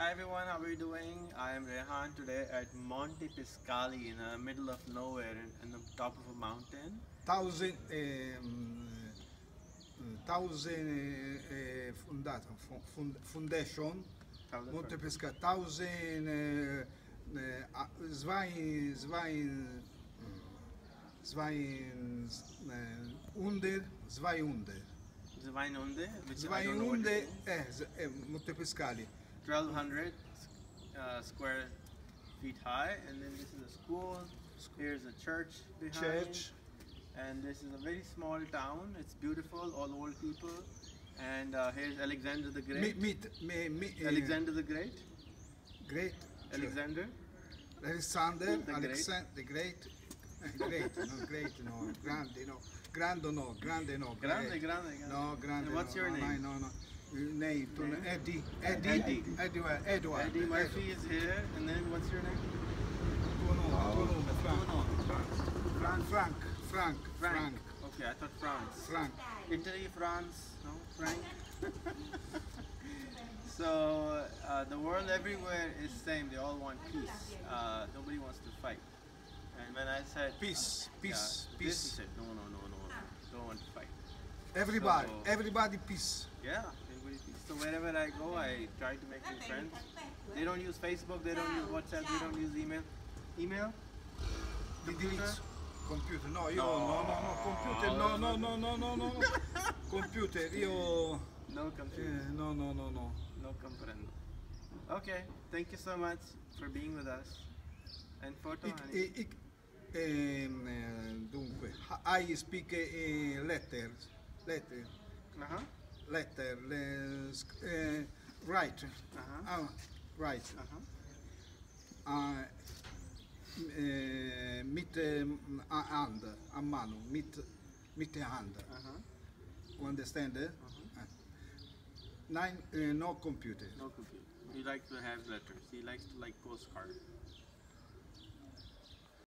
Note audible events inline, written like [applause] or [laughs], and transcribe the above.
Hi everyone, how are you doing? I am Rehan today at Montepescali in the middle of nowhere in, the top of a mountain. Thousand, um, thousand uh, fundata, fund, foundation, Thousand Monte. Pesca, thousand, uh, uh, zwei, zwei, zwei, uh, under, zwei under. Which I don't know what under, it eh, eh, Montepescali. Is. 1200 uh, square feet high and then this is a school. Here's a church behind. Church. And this is a very small town. It's beautiful, all old people. And uh, here's Alexander the Great. Meet, me, me, eh, Alexander the Great. Great. Alexander. Alexander, The Great. Alexander the Great, great, no, great, no, grande, no, grande, no, grande, no, Grande, grande, grande. no, grande. And what's no, your no, name? No, no, tu- Name? Eddie, Eddie, Eddie. Edward, Edward. Eddie Murphy is here. And then what's your name? Tuo nome, tuo Frank, Bruno. Frank, Frank, Frank, Frank. Frank, Okay, I thought France. Frank. Italy, France, no, Frank. [laughs] so uh, the world everywhere is same. They all want peace. Uh, nobody wants to fight. And when I said Peace, yeah, peace, this, he peace. said no, no, no, no, don't want to fight. Everybody, So- everybody peace. Yeah, everybody peace. So wherever I go, I try to make new friends. They don't use Facebook. They don't use WhatsApp. They don't use email. Email? L'indirizzo. Computer, no, io No. no, no, no, computer, no, no, no, no, no, no, [laughs] computer, io, No computer. eh, no, no, no, no. No comprendo. Okay, thank you so much for being with us. And photo, ik, ik, ehm, eh, dunque, I speak eh, letters, letter, Uh-huh. Letter, le, eh, right, Uh-huh. ah, right, Uh-huh. ah, eh, mit eh, a hand, a mano, mit, mit hand, Uh-huh. you understand? Uh-huh. Ah. Nine, no computer. No computer. He likes to have letters. He likes to like postcards.